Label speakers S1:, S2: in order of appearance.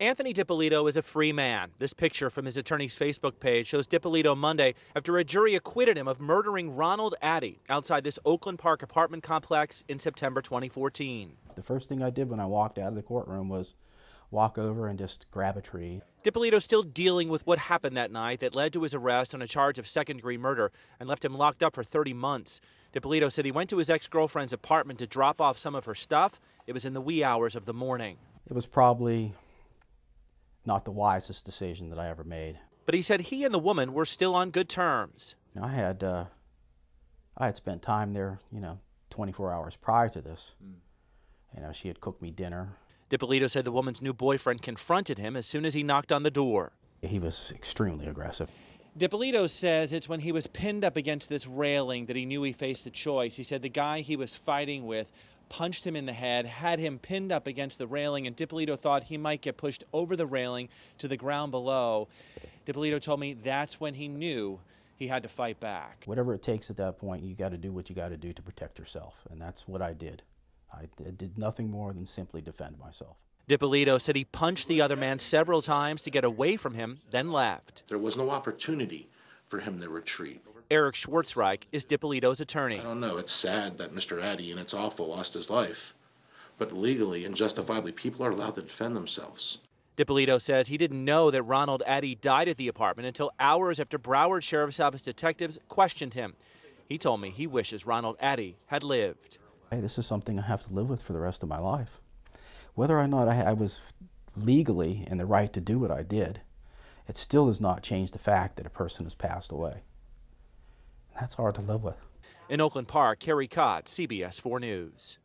S1: Anthony Dippolito is a free man. This picture from his attorney's Facebook page shows Dippolito Monday after a jury acquitted him of murdering Ronald Attie outside this Oakland Park apartment complex in September 2014.
S2: The first thing I did when I walked out of the courtroom was walk over and just grab a tree.
S1: Dippolito still dealing with what happened that night that led to his arrest on a charge of second degree murder and left him locked up for 30 months. Dippolito said he went to his ex girlfriend's apartment to drop off some of her stuff. It was in the wee hours of the morning.
S2: It was probably not the wisest decision that I ever made.
S1: But he said he and the woman were still on good terms.
S2: You know, I had uh, I had spent time there, you know, 24 hours prior to this. Mm. You know, she had cooked me dinner.
S1: Dippolito said the woman's new boyfriend confronted him as soon as he knocked on the door.
S2: He was extremely aggressive.
S1: Dippolito says it's when he was pinned up against this railing that he knew he faced a choice. He said the guy he was fighting with punched him in the head, had him pinned up against the railing, and Dippolito thought he might get pushed over the railing to the ground below. Dippolito told me that's when he knew he had to fight back.
S2: Whatever it takes at that point, you got to do what you got to do to protect yourself, and that's what I did. I did nothing more than simply defend myself.
S1: Dippolito said he punched the other man several times to get away from him, then left.
S3: There was no opportunity for him to retreat.
S1: Eric Schwartzreich is Dippolito's attorney.
S3: I don't know. It's sad that Mr. Attie, and it's awful, lost his life. But legally and justifiably, people are allowed to defend themselves.
S1: Dippolito says he didn't know that Ronald Attie died at the apartment until hours after Broward Sheriff's Office detectives questioned him. He told me he wishes Ronald Attie had lived.
S2: Hey, this is something I have to live with for the rest of my life. Whether or not I, I was legally in the right to do what I did, it still does not change the fact that a person has passed away. That's hard to live with.
S1: In Oakland Park, Carey Codd, CBS 4 News.